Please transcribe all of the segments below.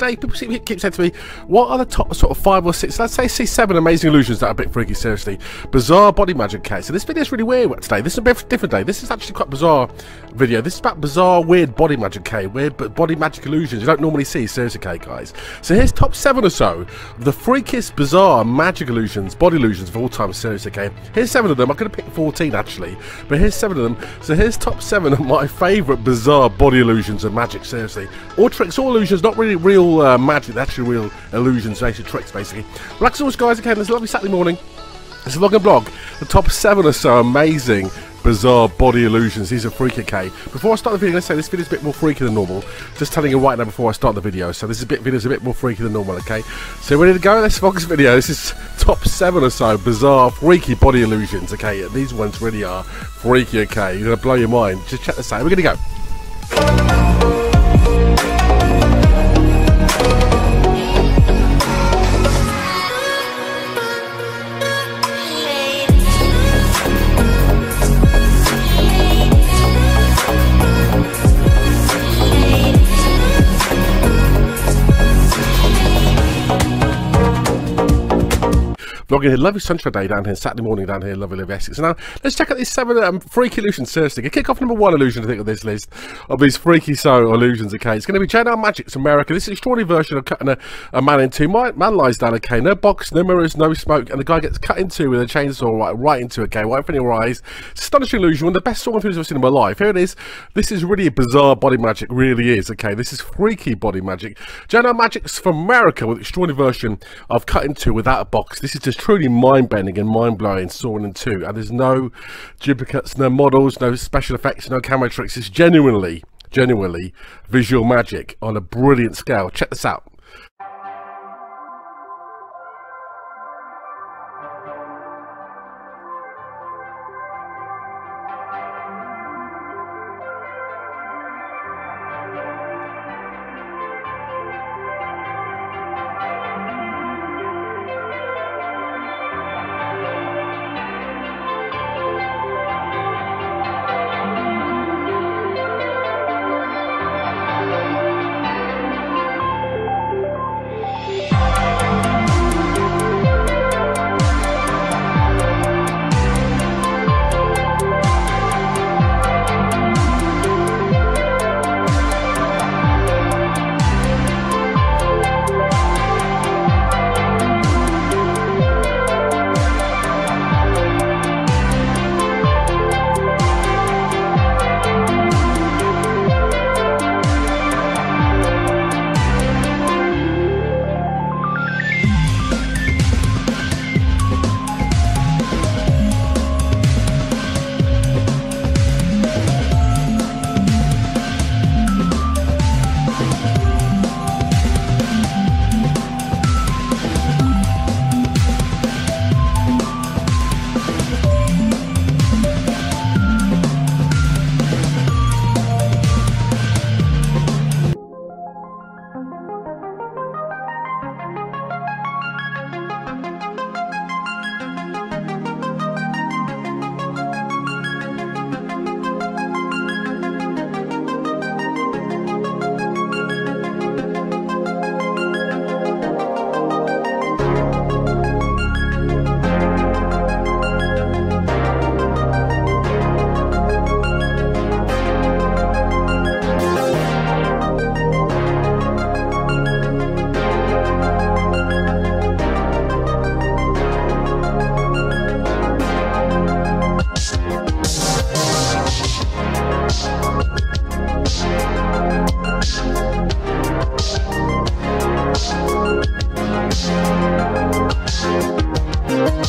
Today, people keep saying to me, what are the top sort of five or six, let's say see seven amazing illusions that are a bit freaky, seriously. Bizarre body magic case. So this video is really weird today. This is a bit different day. This is actually quite bizarre video. This is about bizarre, weird body magic K, weird but body magic illusions you don't normally see, seriously K, guys. So here's top seven or so of the freakiest, bizarre magic illusions, body illusions of all time, seriously K. Here's seven of them. I could have picked 14 actually, but here's seven of them. So here's top seven of my favourite bizarre body illusions of magic, seriously. All tricks, all illusions, not really real uh, magic, they're actually real illusions, basically tricks, basically. Relax always, guys, again, a lovely Saturday morning. It's a vlog and blog. The top seven or so amazing bizarre body illusions. These are freaky K. Before I start the video, let's say this video is a bit more freaky than normal. Just telling you right now before I start the video. So this is a bit video's a bit more freaky than normal, okay? So ready to go? Let's focus video. This is top seven or so bizarre, freaky body illusions, okay? These ones really are freaky, okay? You're gonna blow your mind. Just check this out. We're gonna go. Here. Lovely sunshine day down here, Saturday morning down here, lovely, lovely Essex. Now, let's check out these seven um, freaky illusions, seriously. Kick off number one illusion, I think, of this list of these freaky so illusions, okay? It's going to be J&R Magic's America. This is extraordinary version of cutting a, a man in two. My, man lies down, okay? No box, no mirrors, no smoke, and the guy gets cut in two with a chainsaw right, right into okay? Right in front of your eyes. Astonishing illusion, one of the best sword films I've seen in my life. Here it is. This is really a bizarre body magic, really is, okay? This is freaky body magic. J&R Magic's from America with extraordinary version of cut in two without a box. This is just truly mind-bending and mind-blowing and 2 and there's no duplicates no models no special effects no camera tricks. It's genuinely genuinely visual magic on a brilliant scale. Check this out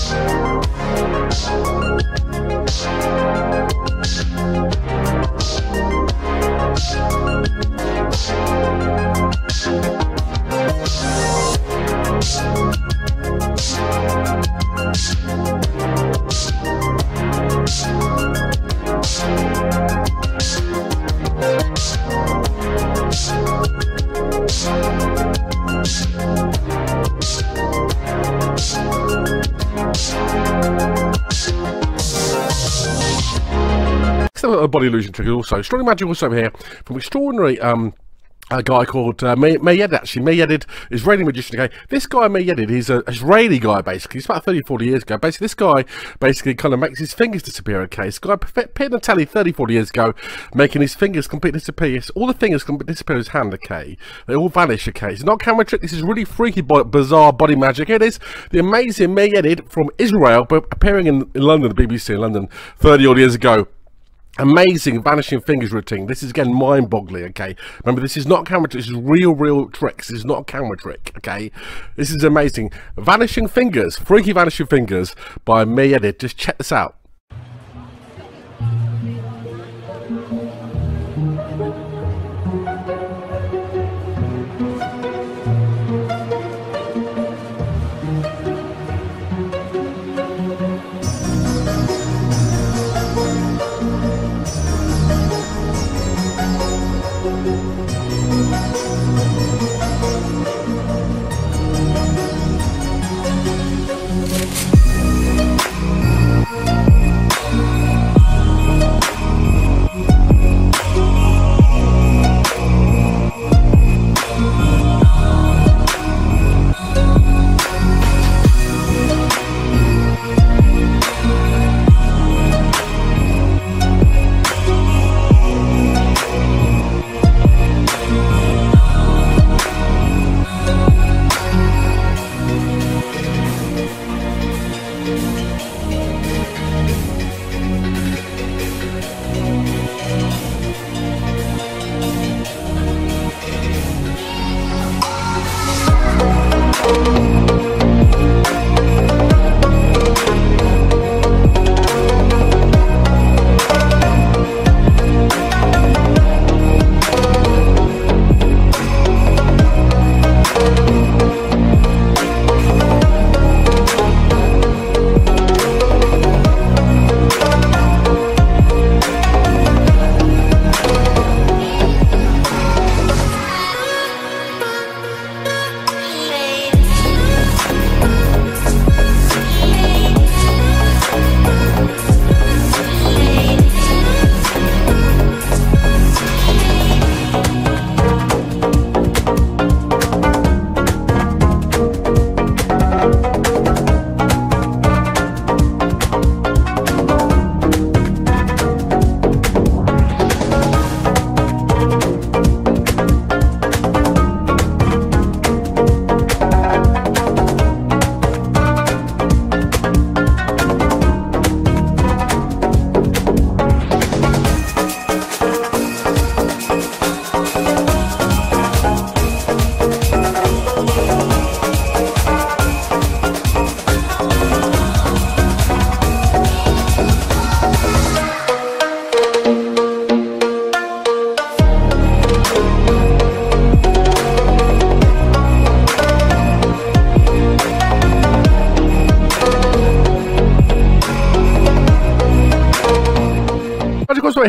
a body illusion trick also. Strong Magic also here from Extraordinary um, a guy called uh, May- Mayed, actually. Mayed, Israeli magician. Okay, this guy Mayed, he's a Israeli guy basically. It's about 30, 40 years ago. Basically, this guy basically kind of makes his fingers disappear. Okay, this guy on telly 30, 40 years ago, making his fingers completely disappear. All the fingers completely disappear in his hand. Okay, they all vanish. Okay, it's not camera trick. This is really freaky, bizarre body magic. It is the amazing Mayed from Israel, but appearing in, in London, the BBC in London, 30 odd years ago amazing vanishing fingers routine. This is again mind-boggling okay? Remember this is not camera this is real real tricks. This is not a camera trick okay? This is amazing. Vanishing fingers freaky vanishing fingers by Meir Yedid just check this out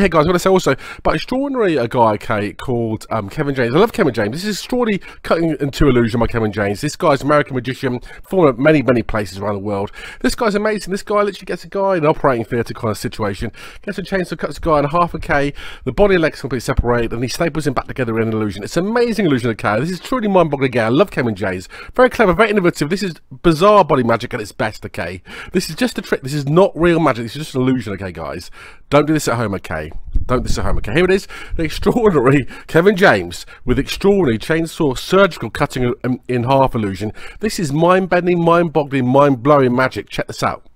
here, guys. I want to say also but extraordinary a guy, Kate, called um, Kevin James. I love Kevin James. This is extraordinary cutting into illusion by Kevin James. This guy's an American magician, at many, many places around the world. This guy's amazing. This guy literally gets a guy in an operating theatre kind of situation, gets a chainsaw, cuts a guy in half a K, the body and legs completely separate, and he staples him back together in an illusion. It's an amazing illusion of K. This is truly mind-boggling again. I love Kevin James. Very clever, very innovative. This is bizarre body magic at its best, okay? This is just a trick. This is not real magic. This is just an illusion, okay, guys? Don't do this at home, okay? Don't do this at home, okay? Here it is, the extraordinary Kevin James with extraordinary chainsaw surgical cutting in, half illusion. This is mind-bending, mind-boggling, mind-blowing magic. Check this out.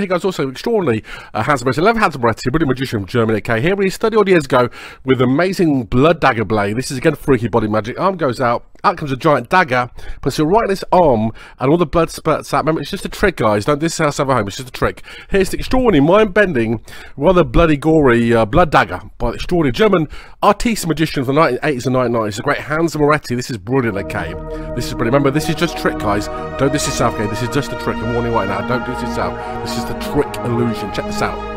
He goes also extraordinarily uh, Moretti. I love Hans Moretti, a brilliant magician from Germany. Okay, here he is 30 odd years ago with amazing blood dagger blade. This is again freaky body magic. Arm goes out, out comes a giant dagger, puts it right in his arm, and all the blood spurts out. Remember, it's just a trick, guys. Don't this have a home. It's just a trick. Here's the extraordinary, mind-bending, rather bloody gory uh, blood dagger by the extraordinary German artiste magician from the 1980s and 1990s. The great Hans Moretti. This is brilliant. Okay, this is brilliant. Remember, this is just trick, guys. Don't this yourself, okay? This is just a trick. I'm warning you right now. Don't do this yourself. This is the trick illusion. Check this out.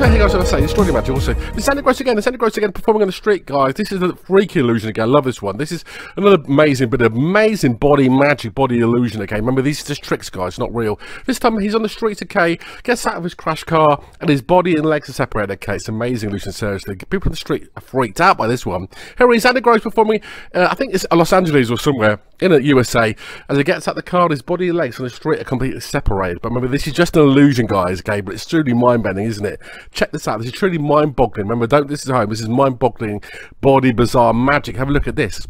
Guys, I say, extraordinary magic. Also, the Andy Gross again, the Andy Gross again performing on the street, guys. This is a freaky illusion again. I love this one. This is another amazing, but amazing body magic, body illusion. Okay, remember these are just tricks, guys, not real. This time he's on the street. Okay, gets out of his crash car, and his body and legs are separated. Okay, it's amazing illusion. Seriously, people on the street are freaked out by this one. Here he's Andy Gross performing. Uh, I think it's Los Angeles or somewhere in the USA. As he gets out the car, his body and legs on the street are completely separated. But remember, this is just an illusion, guys. Okay, but it's truly mind-bending, isn't it? Check this out. This is truly mind-boggling. Remember, don't this is home. This is mind-boggling, body bizarre magic. Have a look at this.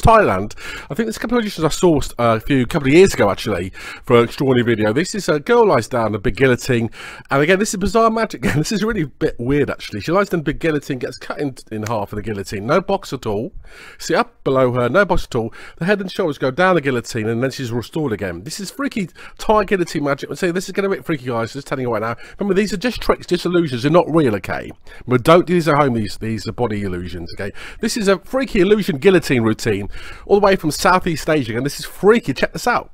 Thailand. I think there's a couple of auditions I sourced uh, a few couple of years ago actually for an extraordinary video. This is a girl lies down a big guillotine, and again this is bizarre magic. this is really a bit weird actually. She lies down a big guillotine, gets cut in, in half of the guillotine, no box at all. See up below her, no box at all. The head and shoulders go down the guillotine, and then she's restored again. This is freaky Thai guillotine magic. I say this is going to be freaky, guys. Just telling you right now. Remember, these are just tricks, just illusions. They're not real, okay? But don't do these at home. These these are body illusions, okay? This is a freaky illusion guillotine routine all the way from Southeast Asia, and this is freaky. Check this out.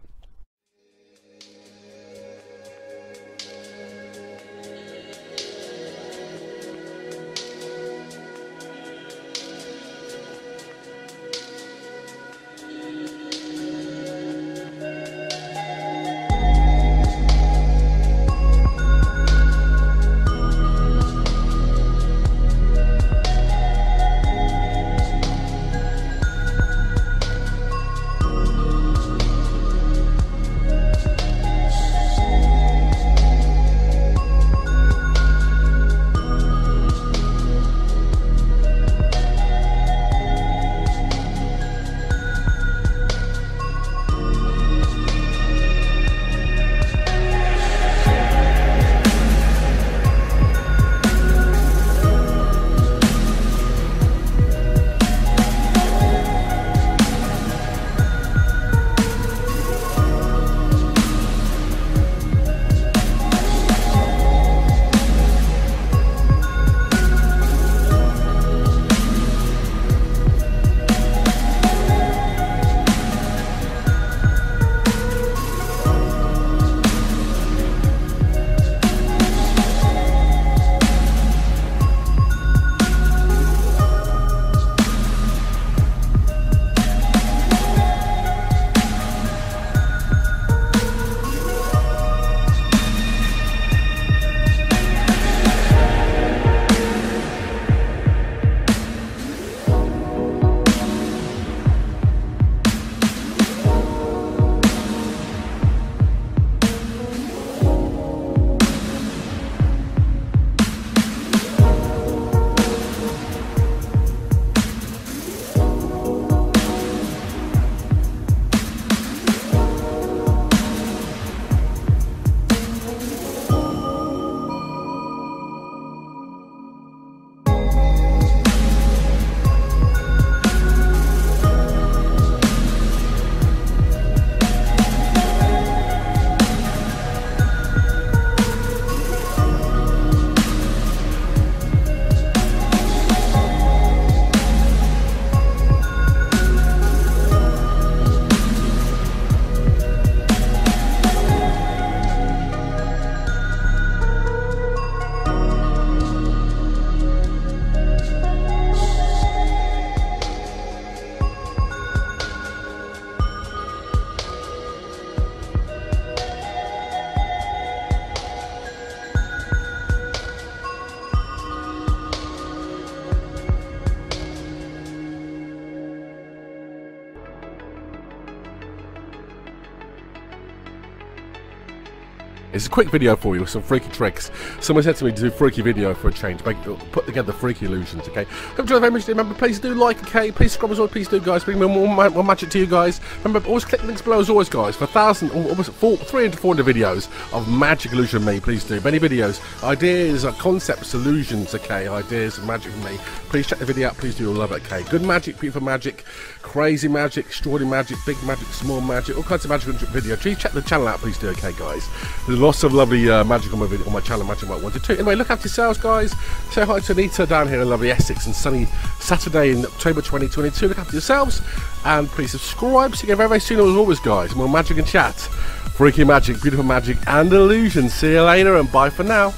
A quick video for you with some freaky tricks. Someone said to me to do a freaky video for a change, make, put together freaky illusions, okay? Hope you enjoy very much. Remember, please do like, okay? Please subscribe as well, please do, guys. Bring more, more, more magic to you guys. Remember, always click the links below as always, guys. For 1,000, almost 300, 400 videos of magic illusion me, please do. Many videos, ideas, concepts, illusions, okay? Ideas of magic me. Please check the video out, please do. You'll love it, okay? Good magic, beautiful magic, crazy magic, extraordinary magic, big magic, small magic, all kinds of magic video. Please check the channel out, please do, okay, guys? There's lots of lovely uh, magic on my, on my channel, Magic Mike 122. Anyway, look after yourselves, guys. Say hi to Anita down here in lovely Essex and sunny Saturday in October 2022. Look after yourselves and please subscribe. See you again very, very soon, as always, guys. More magic and chat. Freaky magic, beautiful magic, and illusion. See you later and bye for now.